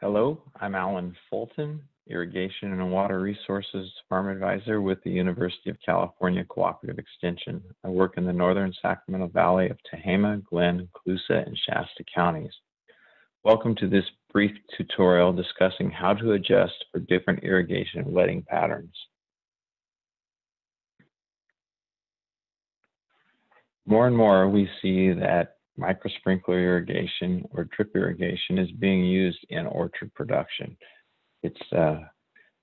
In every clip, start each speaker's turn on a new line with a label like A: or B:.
A: Hello, I'm Alan Fulton, Irrigation and Water Resources Farm Advisor with the University of California Cooperative Extension. I work in the northern Sacramento Valley of Tehama, Glenn, Colusa, and Shasta counties. Welcome to this brief tutorial discussing how to adjust for different irrigation wetting patterns. More and more we see that micro sprinkler irrigation or drip irrigation is being used in orchard production. It's uh,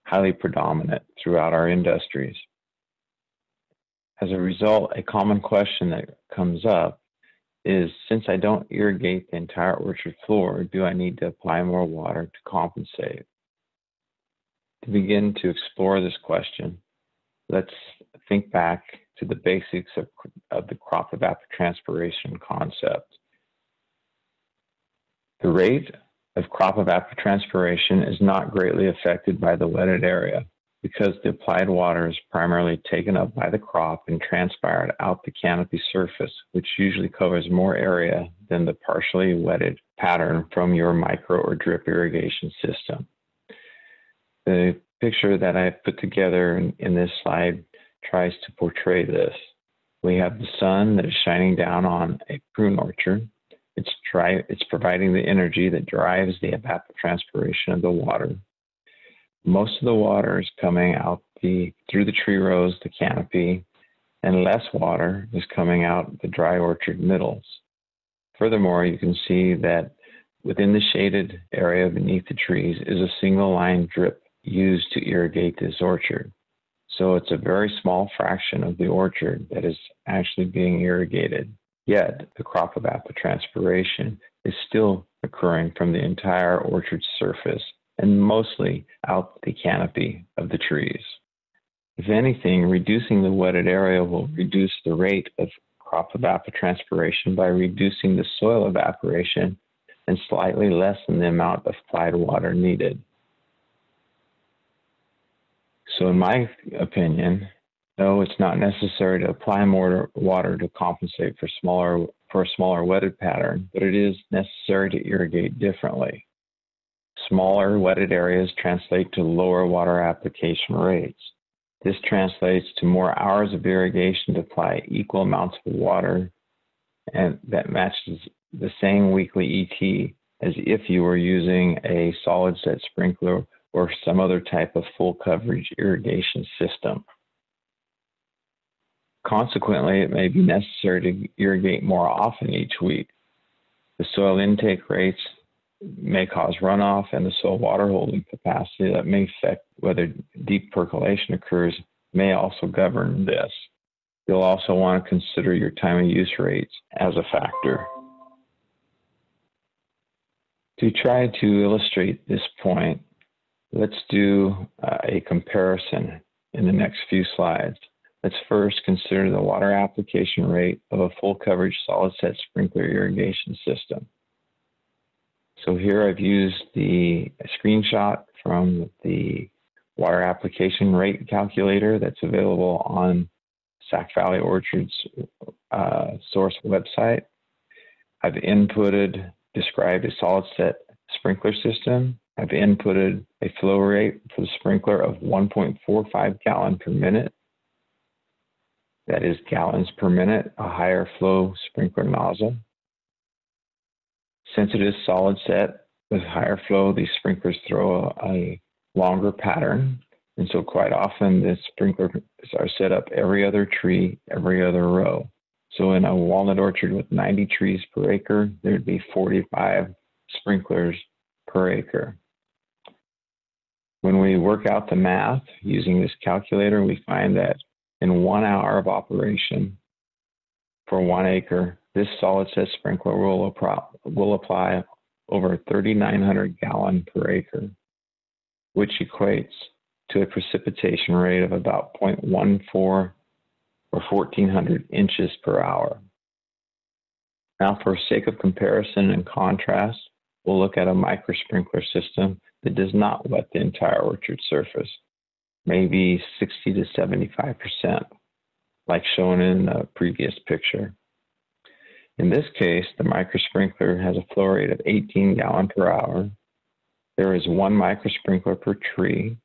A: highly predominant throughout our industries. As a result, a common question that comes up is since I don't irrigate the entire orchard floor, do I need to apply more water to compensate? To begin to explore this question, let's think back to the basics of, of the crop evapotranspiration concept. The rate of crop evapotranspiration is not greatly affected by the wetted area because the applied water is primarily taken up by the crop and transpired out the canopy surface, which usually covers more area than the partially wetted pattern from your micro or drip irrigation system. The picture that I've put together in, in this slide tries to portray this. We have the sun that is shining down on a prune orchard. It's, dry, it's providing the energy that drives the evapotranspiration of the water. Most of the water is coming out the through the tree rows, the canopy, and less water is coming out the dry orchard middles. Furthermore, you can see that within the shaded area beneath the trees is a single line drip used to irrigate this orchard. So it's a very small fraction of the orchard that is actually being irrigated. Yet the crop evapotranspiration is still occurring from the entire orchard surface and mostly out the canopy of the trees. If anything, reducing the wetted area will reduce the rate of crop evapotranspiration by reducing the soil evaporation and slightly lessen the amount of applied water needed. So, in my opinion, no, it's not necessary to apply more water to compensate for smaller for a smaller wetted pattern, but it is necessary to irrigate differently. Smaller wetted areas translate to lower water application rates. This translates to more hours of irrigation to apply equal amounts of water and that matches the same weekly ET as if you were using a solid set sprinkler or some other type of full coverage irrigation system. Consequently, it may be necessary to irrigate more often each week. The soil intake rates may cause runoff, and the soil water holding capacity that may affect whether deep percolation occurs may also govern this. You'll also want to consider your time of use rates as a factor. To try to illustrate this point, Let's do uh, a comparison in the next few slides. Let's first consider the water application rate of a full coverage solid set sprinkler irrigation system. So here I've used the screenshot from the water application rate calculator that's available on Sac Valley Orchards uh, source website. I've inputted, described a solid set sprinkler system I've inputted a flow rate for the sprinkler of 1.45 gallon per minute. That is gallons per minute, a higher flow sprinkler nozzle. Since it is solid set with higher flow, these sprinklers throw a, a longer pattern. And so quite often the sprinklers are set up every other tree, every other row. So in a walnut orchard with 90 trees per acre, there'd be 45 sprinklers per acre. When we work out the math using this calculator, we find that in one hour of operation for one acre, this solid set sprinkler will, will apply over 3,900 gallon per acre, which equates to a precipitation rate of about 0.14 or 1,400 inches per hour. Now, for sake of comparison and contrast, we'll look at a micro sprinkler system that does not wet the entire orchard surface, maybe 60 to 75%, like shown in the previous picture. In this case, the micro sprinkler has a flow rate of 18 gallon per hour, There is one microsprinkler per tree.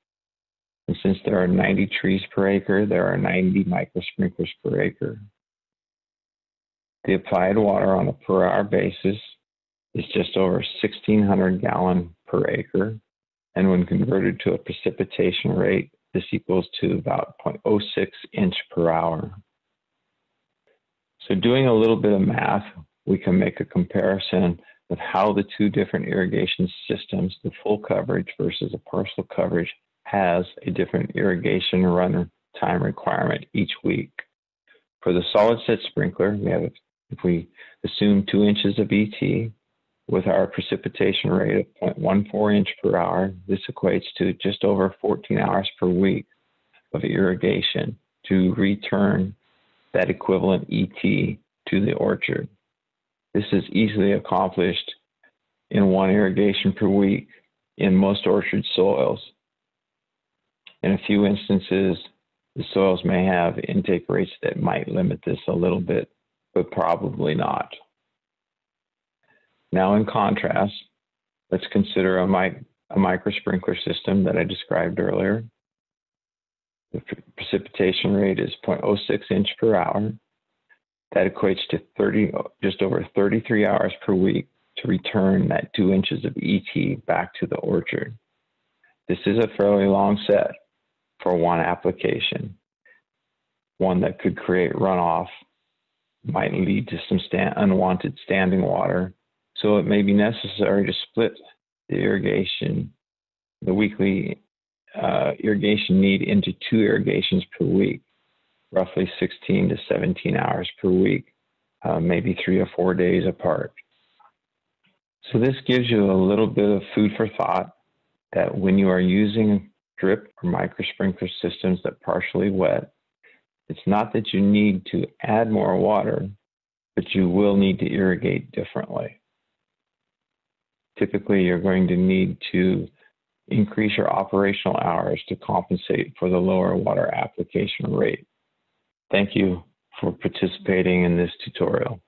A: And since there are 90 trees per acre, there are 90 microsprinklers per acre. The applied water on a per hour basis is just over 1,600 gallon per acre. And when converted to a precipitation rate, this equals to about 0.06 inch per hour. So doing a little bit of math, we can make a comparison of how the two different irrigation systems, the full coverage versus a partial coverage, has a different irrigation run time requirement each week. For the solid set sprinkler, we have, if we assume two inches of ET with our precipitation rate of 0.14 inch per hour, this equates to just over 14 hours per week of irrigation to return that equivalent ET to the orchard. This is easily accomplished in one irrigation per week in most orchard soils. In a few instances, the soils may have intake rates that might limit this a little bit, but probably not. Now, in contrast, let's consider a, mic a micro sprinkler system that I described earlier. The precipitation rate is 0.06 inch per hour. That equates to 30, just over 33 hours per week to return that two inches of ET back to the orchard. This is a fairly long set for one application, one that could create runoff, might lead to some stand, unwanted standing water, so it may be necessary to split the irrigation, the weekly uh, irrigation need into two irrigations per week, roughly 16 to 17 hours per week, uh, maybe three or four days apart. So this gives you a little bit of food for thought that when you are using drip or micro sprinkler systems that partially wet, it's not that you need to add more water, but you will need to irrigate differently. Typically, you're going to need to increase your operational hours to compensate for the lower water application rate. Thank you for participating in this tutorial.